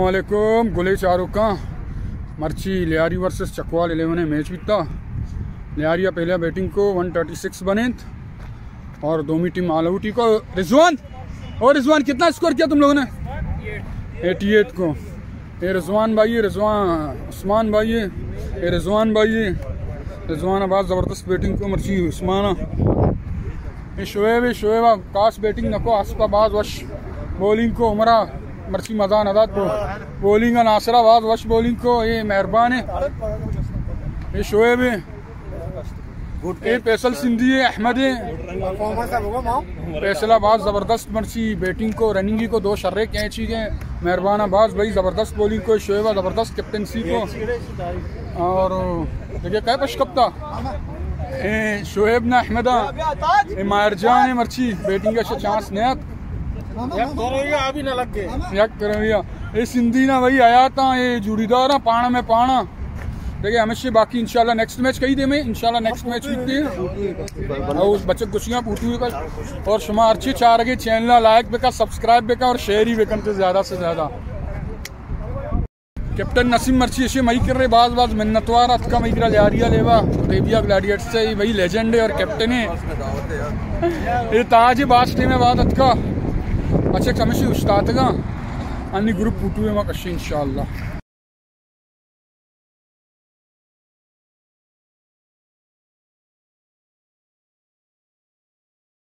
असलकुम गुले शाहरुख का मर्ची लियारी वर्सेस चकवाल इलेवन ने मैच बीता लियारिया पहले बैटिंग को 136 बने और दोमी टीम ही को रिजवान और रिजवान कितना स्कोर किया तुम लोगों ने 88 को ये रिजवान भाई रिजवान उस्मान भाई ये रिजवान भाई रिजवान आबाद ज़बरदस्त बैटिंग को मर्ची उस्मान ये शोएब शोएब काश बैटिंग नको आसपाबाद वश बॉलिंग को उमरा मर्ची मदान आज़ाद को बॉलिंग नासराबाद वश बॉलिंग को ये मेहरबान है। ये शोएब है। ये फैसल सिंधी है, अहमद है। फैसलाबाद ज़बरदस्त मर्ची बैटिंग को रनिंग को, दो शर्रे कैची के मेहरबान आबाज भाई, ज़बरदस्त बॉलिंग को, शोएबा ज़बरदस्त कैप्टनसी को। और, देखिए क्या पश कब था शोएब ना अहमदा मारजान है मर्ची बैटिंग का चांस नया ये सिंधी ना भाई आया था ये जुड़ीदार पाण में पाणा देखिए हमेशा बाकी इंशाल्लाह नेक्स्ट मैच कही दे में इंशाल्लाह नेक्स्ट मैच जीतते हैं और उस बच्चे गुछियाँ पूछू का और शुमा अच्छी चाह रहे चैनल लाइक बेका सब्सक्राइब बेका और शेयर ही बेकन से ज़्यादा से ज़्यादा कैप्टन नसीम मर्ची ऐसे मई कर रहे बाज बाज मिन्नतवार अतका मई करा लियारिया लेवा रेबिया ग्लैडिएट्स से वही लेजेंड है और कैप्टन है ये ताज बाज टीम है बाद अतका अच्छा कमिशी उस्ताद का अन्नी ग्रुप पुटू है कशी इंशाल्लाह